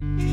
you.